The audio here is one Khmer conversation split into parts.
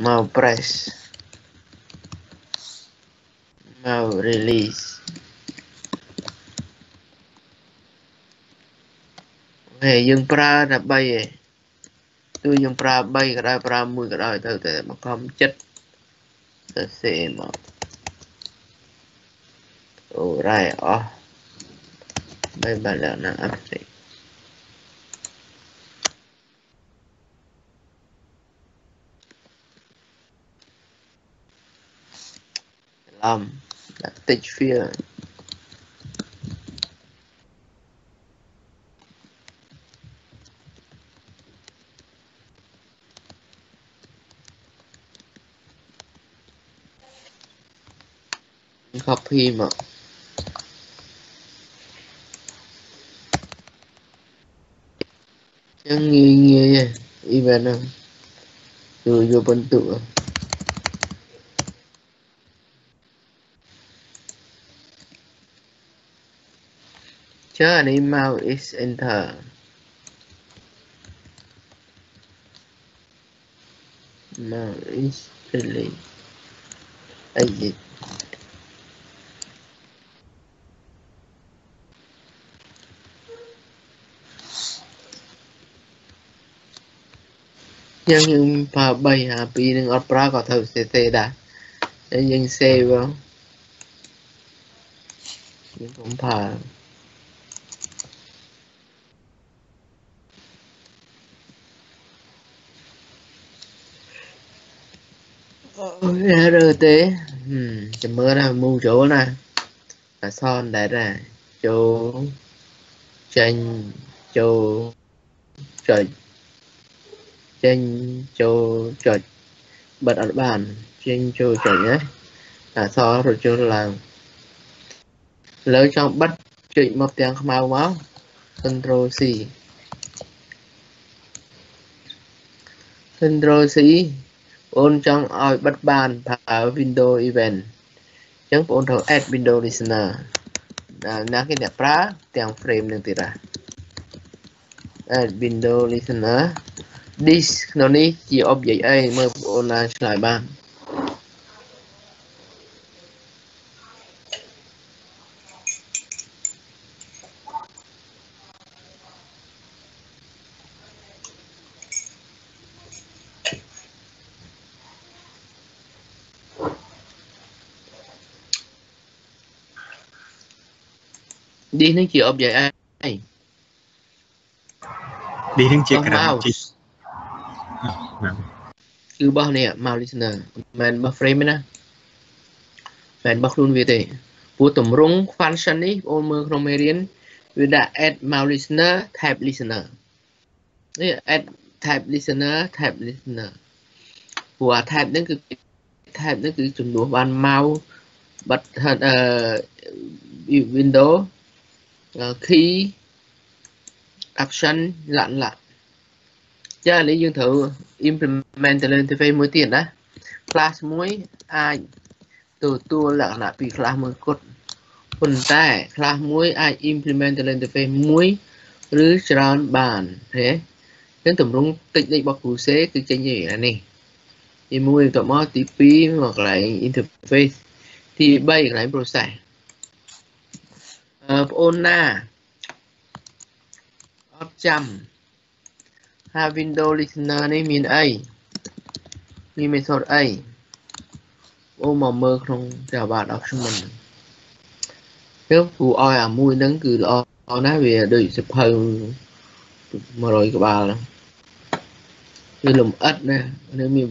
now press. Now release. Hề dương pra là bay ấy. tôi dương pra bay, cái đó pra mười cái đó từ từ mà không chết. Từ xe mà. Ồ ra ó bay bà lợn nó áp dịch 15 đặt tích phía copy mà chẳng nghi nghi event không rồi vô bên tựa. នេះមក is enter មក is really exit យើងយើងប្រើ3អា2នឹងអត់ប្រើក៏ត្រូវ សេសេដែរហើយយើងសេបងយើងកុំប្រើអូយរើទេចាំមើលណាមូចូលណាអាសនដែរណាចូលចេញចូលចុចចេញចូលចុចបិទ អត់បានចេញចូលចុចណាអក្សររត់ចូលឡើងលើចង់បិទចុចមកទាំងខ្មៅមក Ctrl C Ctrl C បងចង់ឲ្យបិទបានប្រើ Windows Event អញ្ចឹងបងត្រូវ add Windows Listener ណាគេអ្នកប្រើទាំង frame នឹងទៀតណា add Windows Listener this ក្នុងនេះជា object អីមើលបងប្អូនណាឆ្លើយបាន ឌីសនឹងជា object អីឌីសនឹងជាក្រាមជីគឺបោះនេះ mouse listener មិនបោះ frame ទេណាមិនបោះខ្លួនវាទេព្រោះតម្រង់ function នេះបងមើលក្នុងមេរៀនវាដាក់ add mouse listener type listener នេះ add type listener type listener ព្រោះអា type ហ្នឹងគឺ type ហ្នឹងគឺចំនួនបាន mouse បិទអឺ window key action ឡាក់ឡាក់ចានេះយើងត្រូវ implement ទៅលើ interface មួយទៀតណា class មួយអាចទទួលលក្ខណៈពី class មួយគត់ប៉ុន្តែ class មួយអាច implement ទៅលើ interface មួយឬច្រើនបានទេនឹងតម្រង់តិចតិចរបស់ Cruise គឺចេញពីនេះទី1ទៅមកទី2មកកន្លែង interface ទី3កន្លែង process អឺ បងអូនណាអត់ចាំថា window listener នេះមានអីមាន method អីអូមកមើលក្នុង Java document ទៅព្រោះឲ្យអាមួយហ្នឹងគឺល្អណាស់វាដូចសភៅ100ក្បាលវាលំអិតណានៅមាន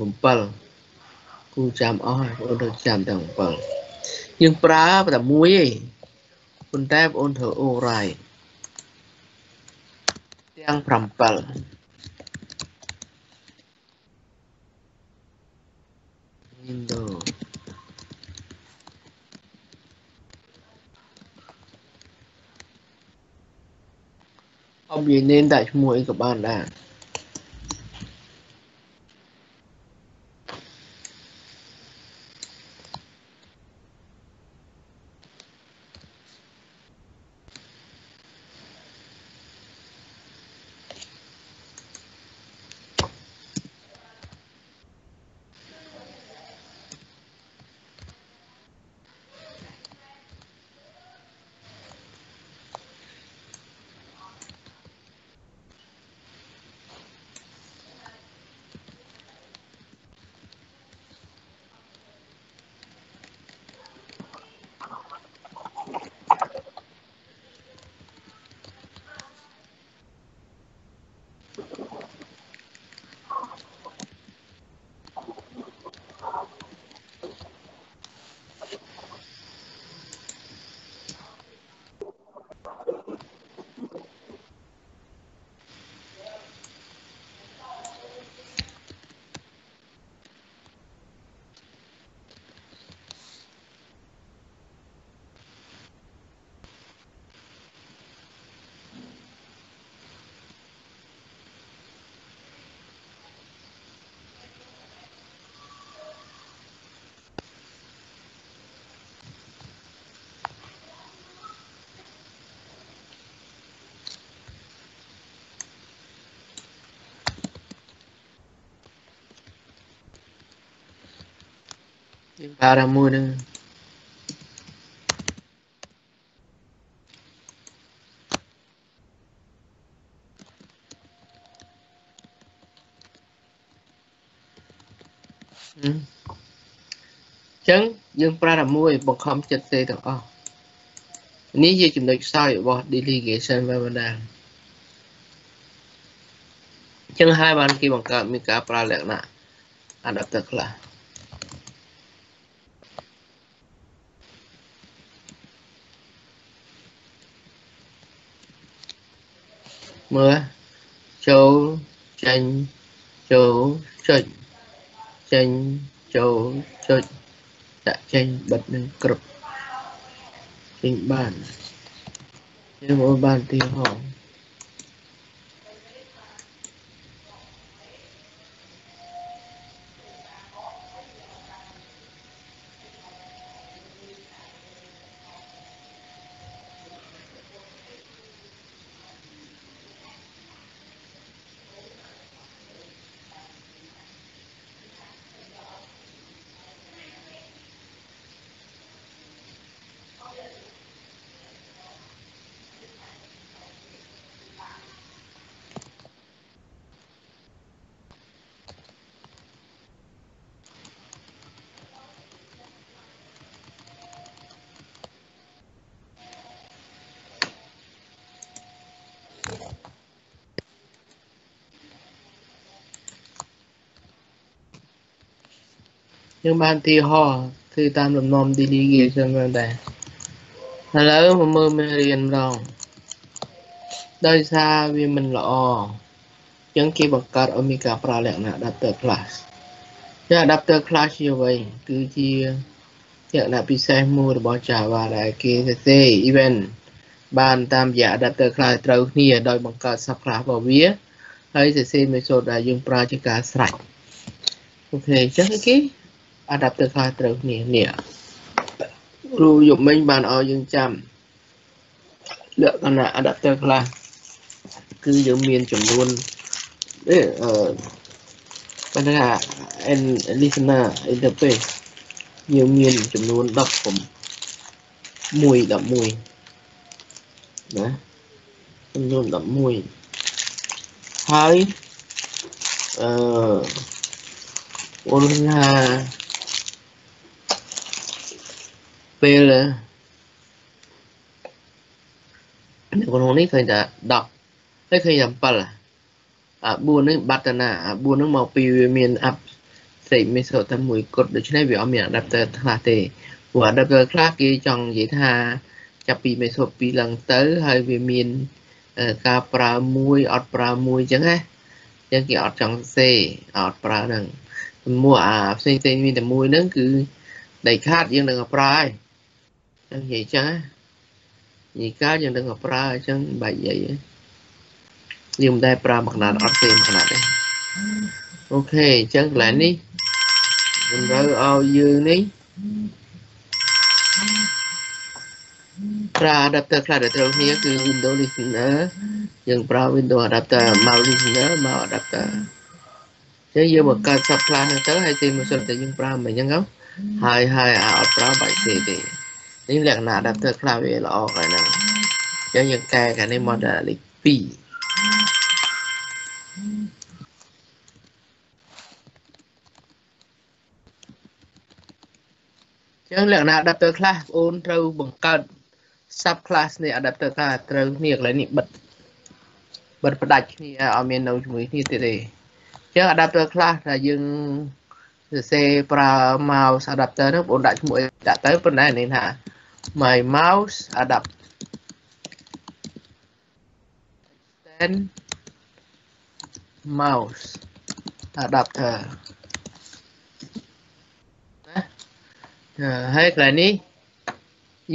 7គូចាំអស់ហើយបងអូនត្រូវចាំទាំង7យើងប្រើតែមួយឯង ប៉ុន្តែបងអូនត្រូវអូរ៉ៃទាំង7 window អបយាយនេនដាក់ យើងប្រើតែមួយហ្នឹងអញ្ចឹងយើងប្រើតែមួយបង្ខំចិត្តទេទាំងអស់នេះជាចំណុចខ្សោយរបស់ delegation បែបណាអញ្ចឹងហើយបានគេបង្កើតមានការប្រើលក្ខណៈ adapter ខ្មើលចូលចេញចូលចុចចេញចូលចុចដាក់ចេញបិទនឹងគ្រប់ចេញបានយើងមើលបានទីហោ យើងបានទីហោគឺតាមលំនាំ delegation មែនដែរឥឡូវមកមើលមេរៀនម្ដងដោយសារវាមិនល្អអញ្ចឹងគេបង្កើតឲ្យមានការប្រើលក្ខណៈ adapter class ជា adapter class ជាអ្វីគឺជាលក្ខណៈពិសេសមួយរបស់ Java ដែលគេសរសេរ event បានតាមរយៈ adapter class ត្រូវគ្នាដោយបង្កើត sub class របស់វាហើយសរសេរ method ដែលយើងប្រើជាការស្រេចអូខេអញ្ចឹងគេ adapter ខ្លះត្រូវគ្នានេះគ្រូយប់មិញបានឲ្យយើងចាំលក្ខណៈ adapter ខ្លះគឺយើងមានចំនួនអឺបើថា n listener interface យើងមានចំនួន10 1 11ណាចំនួន11ហើយអឺអូនថា ពេលនៅក្នុងនេះឃើញតែ10ហើយឃើញតែ7អា4នេះបាត់តាណាអា4ហ្នឹងមកពីវាមានអាប់សេកមេសូតែមួយគត់ដូច្នេះវាអត់មាន adapter ខ្លះទេព្រោះ adapter ខ្លះគេចង់និយាយថាចាប់ពីមេសូ2ឡើងទៅហើយវាមានការប្រើមួយអត់ប្រើមួយអញ្ចឹងណាអញ្ចឹងគេអត់ចង់សេអត់ប្រើហ្នឹងមួយអាផ្សេងផ្សេងមានតែមួយហ្នឹងគឺដៃខាតយើងនឹងប្រើហើយចឹង និយាយចឹងណានិយាយកើតយើងនឹងប្រើអញ្ចឹងបែកនិយាយយើងមិនដែលប្រើមកណាត់អត់ទេមកណាត់ទេអូខេអញ្ចឹងកន្លែងនេះតម្រូវឲ្យយើងនេះប្រើ adapter ខ្លះដែលត្រូវគ្នាគឺ Windows Listener យើងប្រើ Windows adapter មក Listener មក adapter ចឹងយើងបង្កើត sub class ហ្នឹងទៅហើយទីមួយសិនតែយើងប្រើមិនអញ្ចឹងហើយហើយអត់ប្រើបាច់ទេទេ នេះលក្ខណៈ adapter ខ្លះវាល្អកន្លែងហ្នឹងអញ្ចឹងយើងកែកន្លែង model លេខ2ចឹងលក្ខណៈ adapter ខ្លះបងអូនត្រូវបង្កើត sub class នៃ adapter ខ្លះត្រូវគ្នាកន្លែងនេះបិទបិទផ្ដាច់គ្នាឲ្យមាននៅជាមួយគ្នាទៀតទេចឹង adapter ខ្លះដែលយើងសរសេរប្រើ mouse adapter ហ្នឹងបងដាក់ឈ្មោះដាក់ទៅប៉ុន្តែនេះថា my mouse adapt extend mouse adapter ណាហើយកន្លែងនេះ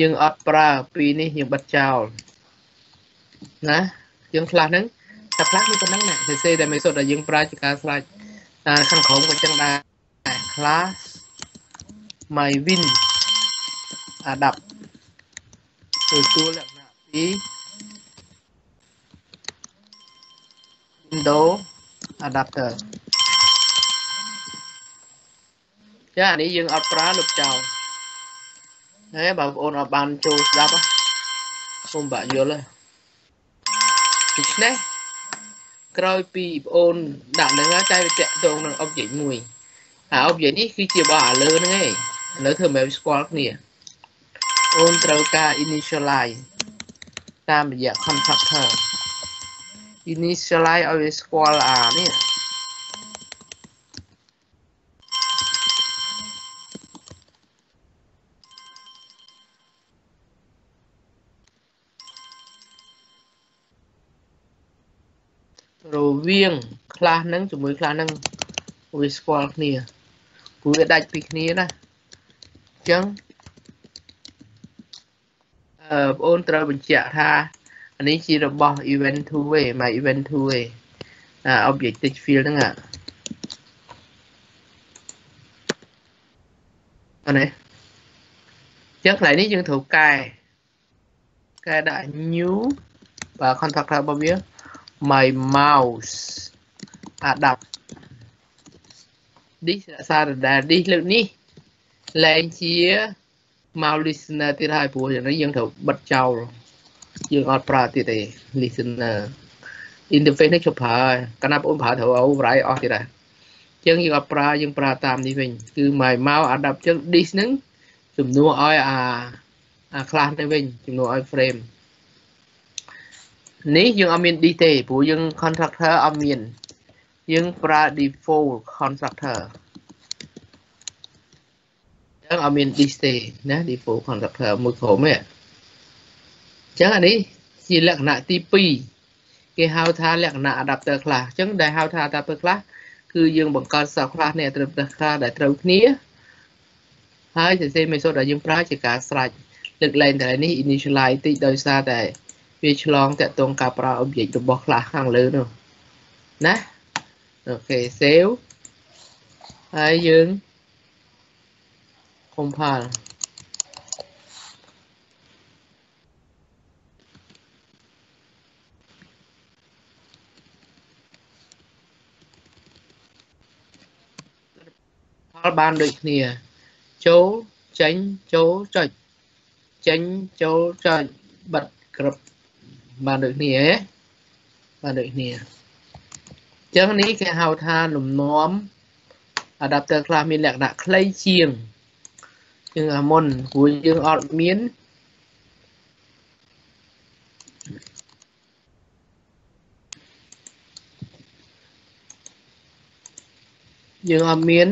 យើងអត់ប្រើពីនេះយើងបិទចោលណាយើងខ្លះហ្នឹងតែខ្លះគឺប៉ុណ្ណឹងណាសរសេរតែមេសូតដែលយើងប្រើជាការស្លាច់ខាងក្រោមក៏ចឹងដែរ class my win adapt ទទួលលក្ខណៈពី Windows adapter ចាអានេះយើងអត់ប្រើលុបចោលហើយបងប្អូនអត់បានចូលស្ដាប់ខ្ញុំបាក់យល់ដូច្នេះក្រោយពីបងអូនដាក់នឹងតែវាតាក់ទងនឹង object មួយអា object នេះគឺជារបស់អាលើហ្នឹងឯងឥឡូវធ្វើម៉េចស្គាល់គ្នា អូនត្រូវការ initialize តាមរយៈ constructor initialize ឲ្យវាស្គាល់អានេះរវាង ខ្លះហ្នឹងជាមួយខ្លះហ្នឹងវាស្គាល់គ្នាព្រោះវាដាច់ពីគ្នាណាអញ្ចឹងអឺ បងអូនត្រូវបញ្ជាក់ថាអានេះជារបស់ event 2ឯង my event 2ឯងអា objective field ហ្នឹងអានេះចឹងកន្លែងនេះយើងត្រូវកែកែដាក់ new បាទ constructor របស់វា my mouse adapt this សារដែល this លើកនេះលែងជា mouse listener ទៀតហើយព្រោះយ៉ាងនេះយើងត្រូវបិទចោលយើងអត់ប្រើទៀតទេ listener interface នេះជប់ប្រើហើយកណាបងអូនប្រើត្រូវ override អស់ទៀតដែរអញ្ចឹងយើងអត់ប្រើយើងប្រើតាមនេះវិញគឺ my mouse adapt ចឹង this ហ្នឹងជំនួសឲ្យអាអា class នេះវិញជំនួសឲ្យ frame នេះយើងអត់មាន d ទេព្រោះយើង constructor អត់មានយើងប្រើ default constructor ចឹងអត់មាន this ទេណា default constructor មួយក្រុមទេអញ្ចឹងអានេះជាលក្ខណៈទី2គេហៅថាលក្ខណៈ adapter class អញ្ចឹងដែលហៅថា adapter class គឺយើងបង្កើត sub class នៃ adapter class ដែលត្រូវគ្នាហើយសរសេរ method ដែលយើងប្រើជាការស្រេចលើកលែងតែនេះ initialize តិចដោយសារតែវាឆ្លងតាក់ទងការប្រើ object របស់ class ខាងលើនោះណាអូខេ save ហើយយើង compile ផលបានដូចគ្នាចូលចេញចូលចុចចេញចូលចុចបិទគ្រប់បានដូចគ្នាហ៎បានដូចគ្នាអញ្ចឹងនេះគេហៅថាលំនាំ adapter ខ្លះមានលក្ខណៈខ្លីជាង ជាងមុនព្រោះយើងអត់មានយើងអត់មាន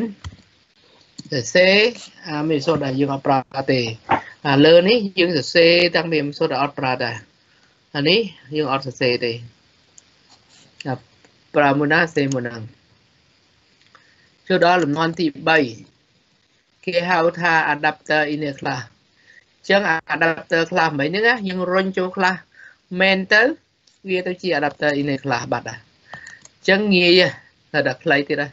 សរសេរអាមេសូតដែលយើងអត់ប្រើទេអាលើនេះយើងសរសេរតាំងពីមេសូតដែលអត់ប្រើដែរអានេះយើងអត់សរសេរទេប្រើមួយណាសេមួយហ្នឹងចូលដល់លំនាំទី3 គេហៅថា adapter inner class អញ្ចឹង adapter class មិញហ្នឹងយើងរុញចូល class main ទៅវាទៅជា adapter inner class បាត់ដែរអញ្ចឹងងាយតែដល់ខ្លីទៀតដែរ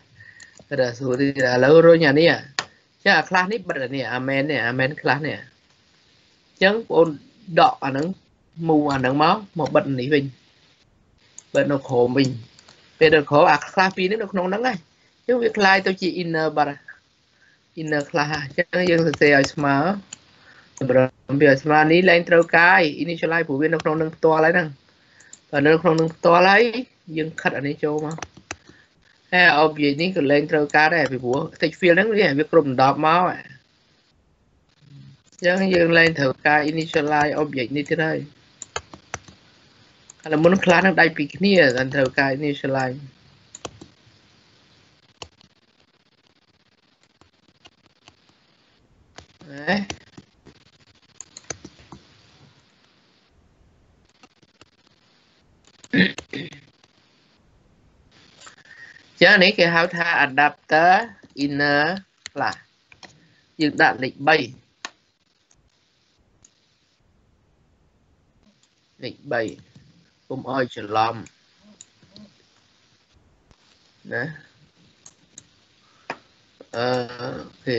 តែស្រួលទៀតឥឡូវរុញអានេះអញ្ចឹងអា class នេះបិទអានេះអា main នេះអា main class នេះអញ្ចឹងបងអូនដកអាហ្នឹង move អាហ្នឹងមកមកបិទនេះវិញបិទនៅក្រោមវិញពេលនៅក្រោមអា class ពីរនេះនៅក្នុងហ្នឹងហើយចឹងវាคล้ายទៅជា inner បាត់ inner class អញ្ចឹងយើងសរសេរឲ្យស្មើសម្រាប់វាស្មើនេះឡើងត្រូវកាយ initialize ព្រោះវានៅក្នុងនឹងផ្ទាល់ហើយហ្នឹងបើនៅក្នុងនឹងផ្ទាល់ហើយយើងខិតអានេះចូលមកហើយ object នេះក៏លែងត្រូវការដែរពីព្រោះ text field ហ្នឹងវាវាគ្រប់10មកអញ្ចឹងយើងលែងត្រូវការ initialize object នេះទៀតហើយឥឡូវមុន class នឹងដាច់ពីគ្នាតែត្រូវការ initialize ណាចានេះគេហៅថា adapter inner class យើងដាក់លេខ3លេខ3កុំ អោយច្រឡំណាអឺអូខេ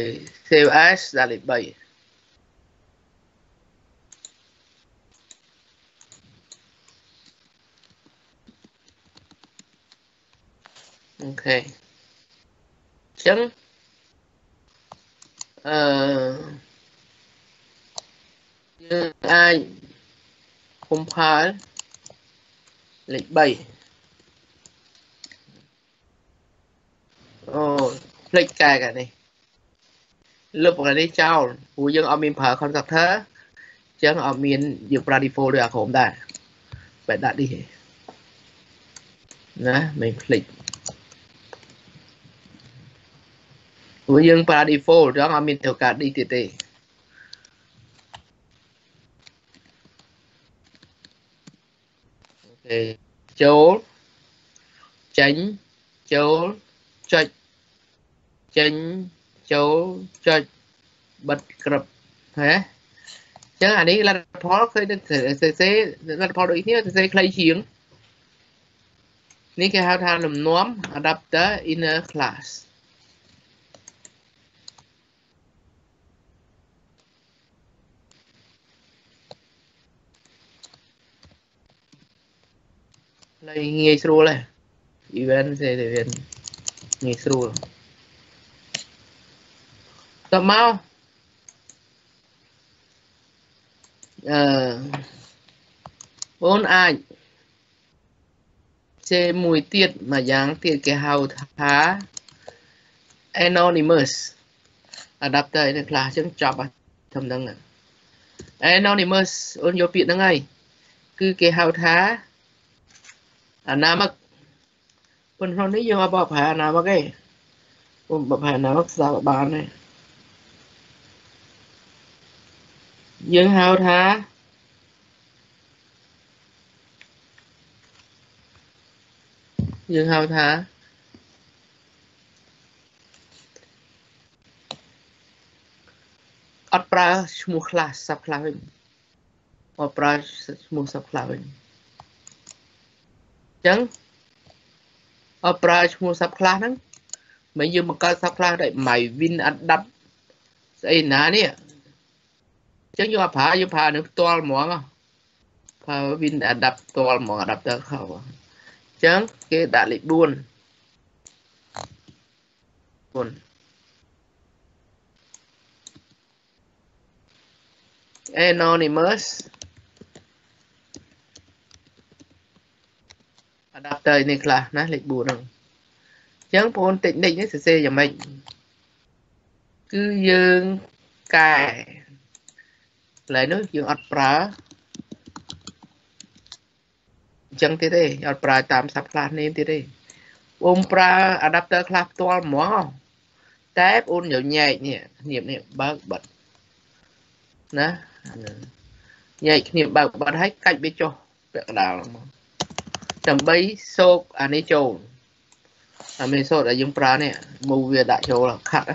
save as ដាក់លេខ3អូខេអញ្ចឹងអឺយើ ងអាច compile លេខ3អូផ្លេចកែកានេះលុបកានេះចោលព្រោះយើងអត់មានប្រើ constructor អញ្ចឹងអត់មានយើងប្រើ default ដូចអាក្រុមដែរបែបដាក់នេះណាមិនផ្លេចព្រោះយើងប្រើ default អញ្ចឹងអត់មានត្រូវការនេះទៀតទេអូខេចូលចេញចូលចុច ចេញចូលចុចបិទក្រឹបហ៎ចឹងអានេះលទ្ធផលឃើញទៅសេសេលទ្ធផលដូចគ្នាសេសេខ្លីជាងនេះគេហៅថាលំនាំ adapter inner class លេងងាយស្រួលទេ event សេ event ងាយស្រួល តមកអឺបងអាចចេមួយទៀតម្យ៉ាងទៀតគេហៅថា anonymous adapter នៅខ្លះអញ្ចឹងចប់ធំហ្នឹង anonymous អូនយកពាក្យហ្នឹងហើយគឺគេហៅថាអនាម័កប៉ុន្តែនេះយើងអត់បកប្រែអនាម័កទេពុំបកប្រែអនាម័កស្ដាប់បានទេ យើងហៅថាយើងហៅថាអត់ប្រើឈ្មោះ class sub class វិញមកប្រើឈ្មោះ sub class វិញអញ្ចឹងអត់ប្រើឈ្មោះ sub class ហ្នឹងមិនយើងបង្កើត sub class ដូច my win adapt ស្អីណានេះ ចឹងយកប្រើយកប្រើនឹងផ្ទាល់ហ្មងប្រើ win adapt ផ្ទាល់ហ្មង adapter ខោអញ្ចឹងគេដាក់លេខ4 4 anonymous adapter នេះខ្លះណាលេខ4ហ្នឹងអញ្ចឹងបងប្អូន technique នេះសរសេរយ៉ាងម៉េចគឺយើងកែក ន្លែងនោះយើងអត់ប្រើអញ្ចឹងទៀតទេអត់ប្រើតាមសាប់ខ្លះនេះទៀតទេបងប្រើ adapter ខ្លះផ្ទាល់ហ្មងតែបងញញែកនេះគ្នាបនេះបើកបិទណាញែកគ្នាបើកបិទឲ្យកាច់វាចុះពាក់កណ្ដាលមកដើម្បីសោកអានេះចូលអាមេសូតដែលយើងប្រើនេះមកវាដាក់ចូលខាត់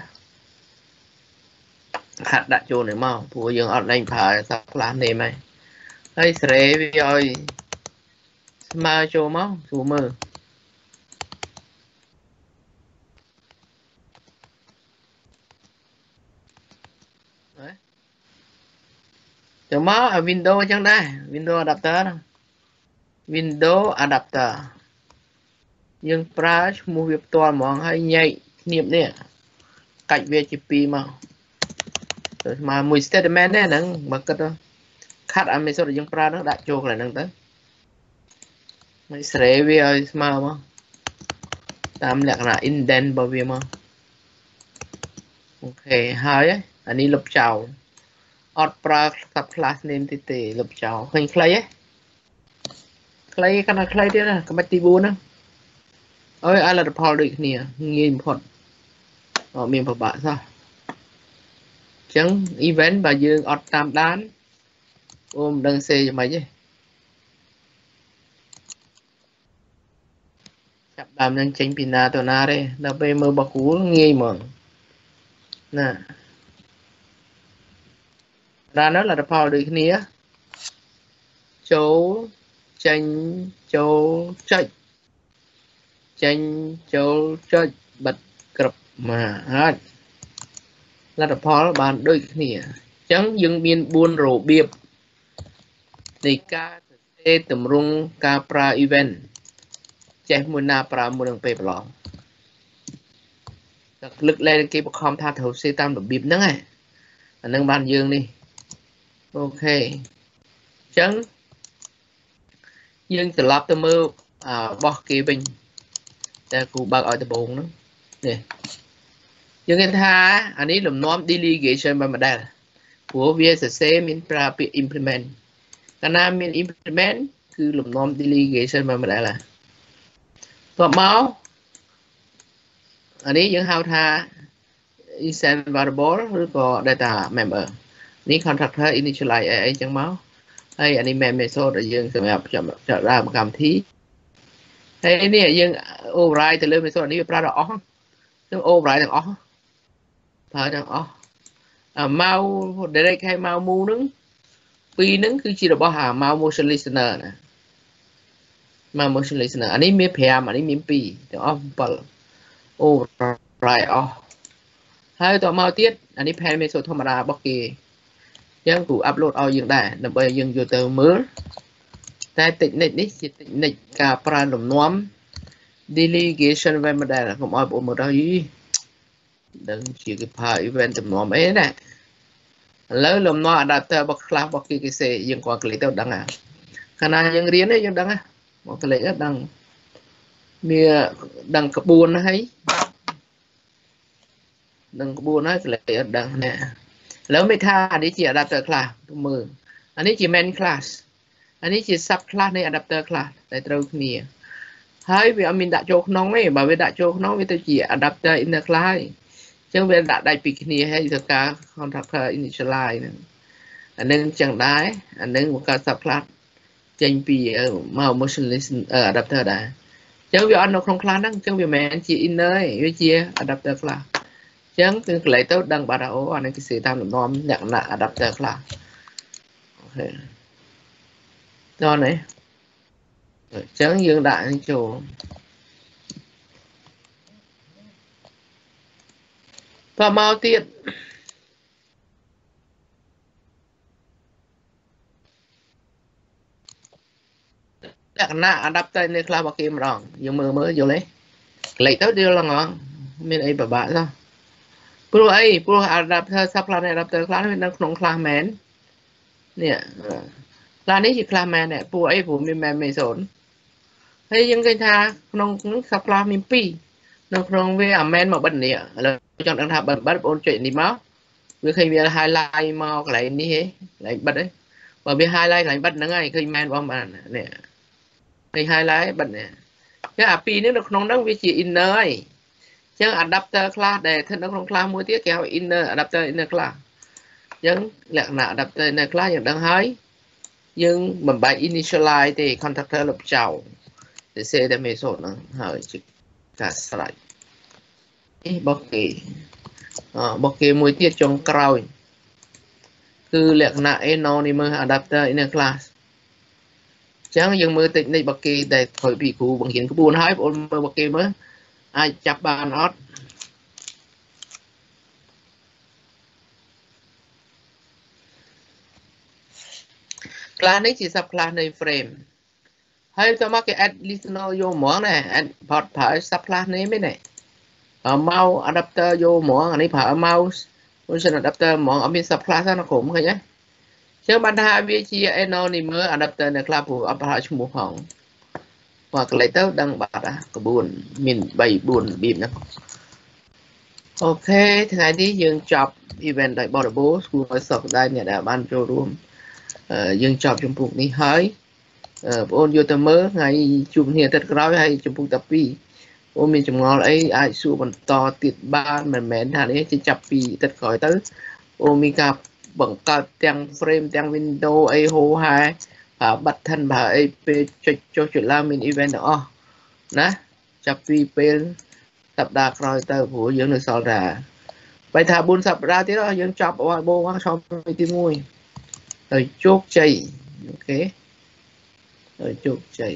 ខាត់ដាក់ចូលនេះមកព្រោះយើងអត់លែងប្រើសាក់ខ្លះនេះមកហើយសេរីវាឲ្យស្មើចូលមកស្រួលមើលចាំមក Windows អញ្ចឹងដែរ Windows adapter ហ្នឹង window adapter យើងប្រើឈ្មោះវាផ្ទាល់ហ្មងហើយញែកគ្នាបនេះកាច់វាជាពីរមក ទៅស្មើមួយ statement ទេហ្នឹងបើគិតខាត់អាមេសូតយើងប្រើហ្នឹងដាក់ចូលកន្លែងហ្នឹងទៅមិនស្រេវាឲ្យស្មើមកតាមលក្ខណៈ indent របស់វាមកអូខេហើយអានេះលុបចោលអត់ប្រើ sub class name ទេទេលុបចោលឃើញខ្លីហ៎ខ្លីកាន់តែខ្លីទៀតណាក្បាច់ទី4ហ្នឹងអើយឲ្យលទ្ធផលដូចគ្នាងាយបំផុតអត់មានពិបាកសោះអញ្ចឹង event បើយើងអត់តាមដានអូមិនដឹងសេយ៉ាងម៉េចទេចាប់ដើមនឹងចេញពីណាទៅណាទេដល់ពេលមើលបកគូលងាយហ្មងណាដល់នោះលទ្ធផលដូចគ្នាចូលចេញចូលចុចចេញចូលចុចបិទគ្រប់មកហើយ លទ្ធផលបានដូចគ្នាអញ្ចឹងយើងមាន4របៀបនៃការសរសេរទម្រង់ការប្រើ event ចេះមួយណាប្រើមួយនឹងពេលប្រឡងតលើកលែងគេបង្ខំថាត្រូវសេតាមរបៀបហ្នឹងឯងអានឹងបានយើងនេះអូខេអញ្ចឹងយើងត្រឡប់ទៅមើលរបស់គេវិញតែគ្រូបើកឲ្យដំបូងហ្នឹងនេះ យើងគេថាអានេះលំនាំ delegation by model ព្រោះវាសរសេរមានប្រើពាក្យ implement កាលណាមាន implement គឺលំនាំ delegation by model ហ่ะតបមកអានេះយើងហៅថា instant variable ឬក៏ data member នេះ contractor initialize អីអីចឹងមកហើយអានេះ main method ដែលយើងសម្រាប់ចាប់ដើមកម្មវិធីហើយនេះយើង override ទៅលើ method នេះវាប្រើដល់អស់យើង override ទាំងអស់ ប្រើទាំងអស់អាម៉ៅ direct ហើយម៉ៅ move ហ្នឹងពីរហ្នឹងគឺជារបស់អាម៉ៅ motion listener ណាម៉ៅ motion listener អានេះមាន5អានេះមាន2ទាំងអស់7 override អស់ហើយតមកទៀតអានេះ pen method ធម្មតារបស់គេចឹងគ្រូ upload ឲ្យយើងដែរដើម្បីឲ្យយើងយកទៅមើលតែ technique នេះជា technique ការប្រើលំនាំ delegation event model កុំឲ្យបងមើលដល់យី ដឹងជាគេប្រើ event ចំនួនអីណាឥឡូវលំនាំ adapter របស់ខ្លះរបស់គេគេសេយើងគាត់ក្លេកទៅដឹងហ่าកាលណាយើងរៀនយើងដឹងហ่าមកក្លេកទៅដឹងមានដឹងក្បួនហើយដឹងក្បួនហើយក្លេកអត់ដឹងណាឥឡូវមេថាអានេះជា adapter class មើលអានេះជា main class អានេះជា sub class នៃ adapter class ដែលត្រូវគ្នាហើយវាអត់មានដាក់ចូលក្នុងទេបើវាដាក់ចូលក្នុងវាទៅជា adapter inner class ហើយអញ្ចឹងវាដាក់ដៃពីគ្នាហើយធ្វើការ contractor initialize ហ្នឹងអានឹងអញ្ចឹងដែរអានឹងបង្កើត sub class ចេញពីមក motionless adapter ដែរអញ្ចឹងវាអត់នៅក្នុង class ហ្នឹងអញ្ចឹងវាមិនមែនជា inner ទេវាជា adapter class ចឹងគឺកន្លែងទៅដឹងបាត់អូអានេះគេសេតាមលំនាំលក្ខណៈ adapter ខ្លះអូខេដល់នេះអញ្ចឹងយើងដាក់នេះចូល តមកទៀតលក្ខណៈ adapter នេះខ្លះរបស់គេម្ដងយើងមើលមើលយល់ទេកលេចទៅយល់ឡងមានអីពិបាកសោះព្រោះអីព្រោះ adapter subclass adapter class វានៅក្នុង class main នេះ class នេះជា class main ដែរព្រោះអីព្រោះមាន main method ហើយយើងឃើញថាក្នុង subclass មាន2 នៅក្នុងវា main មកបិទនេះឥឡូវចង់ដឹងថាបិទបិទបងចុចនេះមកវាឃើញវា highlight មកកន្លែងនេះហ៎កន្លែងបិទហ៎បើវា highlight កន្លែងបិទហ្នឹងហើយឃើញ main បងបាននេះឃើញ highlight បិទនេះចឹងអាពីរនេះនៅក្នុងហ្នឹងវាជា inner ហើយចឹង adapter class ដែលស្ថិតនៅក្នុង class មួយទៀតគេហៅ inner adapter inner class ចឹងលក្ខណៈ adapter inner class យើងដឹងហើយយើងមិនបាច់ initialize ទេ constructor លុបចោលតែសេតែ method ហ្នឹងហើយ ជាការស្រេចនេះរបស់គេរបស់គេមួយទៀតចុងក្រោយ គឺលក្ខណៈ anonymous adapter inner class ចឹងយើងមើល technique របស់គេដែលក្រោយពីគ្រូបង្រៀនក្បួនហើយបងប្អូនមើលរបស់គេមើលអាចចាប់បានអត់ខ្លះនេះជា sub class នៃ frame ហើយតមកគេ add listener យកហ្មងណា add port ប្រើ sub class name ឯនេះមក adapter យកហ្មងអានេះប្រើ mouse function adapter ហ្មងអត់មាន sub class ណាក្រុមឃើញទេចឹងបានថាវាជា anonymous adapter នៅ class ព្រោះអត់ប្រើឈ្មោះផងមកកន្លែងទៅដឹងបាត់ក្បួនមាន3 4របៀបហ្នឹងអូខេថ្ងៃនេះយើងចប់ event ដោយបរិបូរស្គូលឲ្យសុខដែរអ្នកដែលបានចូលរួមយើងចប់ចម្ពោះនេះហើយ បងអូនយកទៅមើលថ្ងៃជួបគ្នាអាទិត្យក្រោយហើយចម្ពោះទី2បងមានចម្ងល់អីអាចសួរបន្តទៀតបានមិនមែនថានេះជាចាប់ពីអាទិត្យក្រោយទៅបងមានការបង្កើតទាំង frame ទាំង window អីហូហែប្រើ button ប្រើអីពេលចុចចុះចុចឡើងមាន event ទាំងអស់ណាចាប់ពីពេលសប្តាហ៍ក្រោយទៅព្រោះយើងនៅសល់តែបើថា4សប្តាហ៍ទៀតយើងចប់ឲ្យបងឆោមទី1ហើយជោគជ័យអូខេ ហើយជោគជ័យ